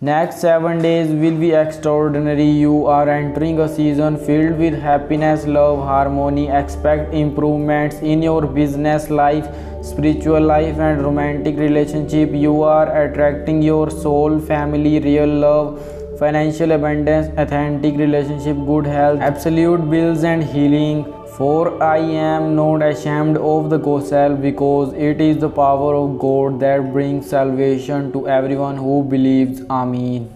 Next 7 days will be extraordinary. You are entering a season filled with happiness, love, harmony. Expect improvements in your business life, spiritual life, and romantic relationship. You are attracting your soul, family, real love, financial abundance, authentic relationship, good health, absolute bills, and healing. For I am not ashamed of the gospel because it is the power of God that brings salvation to everyone who believes. Amen.